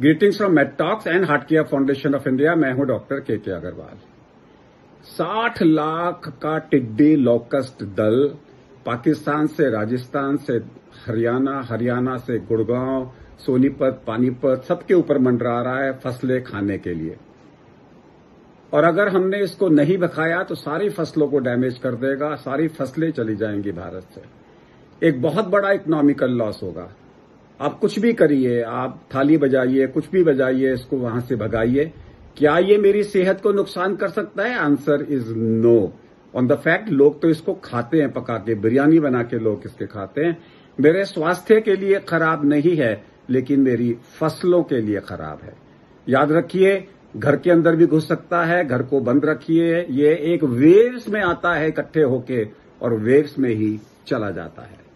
Greetings from Medtalks and Heart Care Foundation of India मैं हूँ doctor के के अग्रवाल 60 लाख का टिड्डी लोकस्ट दल पाकिस्तान से, राजस्थान से, हरियाणा हरियाणा से, गुड़गांव, सोनीपत, पानीपत, सबके ऊपर मंडरा रहा है फ़सलें खाने के लिए। और अगर हमने इसको नहीं बखाया तो सारी फ़सलों को डैमेज कर देगा, सारी फ़सलें चली जाएँगी भारत से। एक बहुत बड़ा इकोनॉमिकल लॉस होगा। आप कुछ भी करिए, आप थाली बजाइए, कुछ भी बजाइए, इसको वहाँ से भगाइए। क्या ये मेरी सेहत को नुकसान कर सकता है? Answer is no on the fact लोग तो इसको खाते हैं, पका के, बिरयानी बना के लोग इसके खाते हैं। मेरे स्वास्थ्य के लिए खराब नहीं है, लेकिन मेरी फ़सलों के लिए खराब है। याद रखिए, घर के अंदर भी घुस सकता है, घर को बंद रखिए, ये एक वेव्स में आता है इकट्ठे होके, और वेव्स में ही चला जाता है।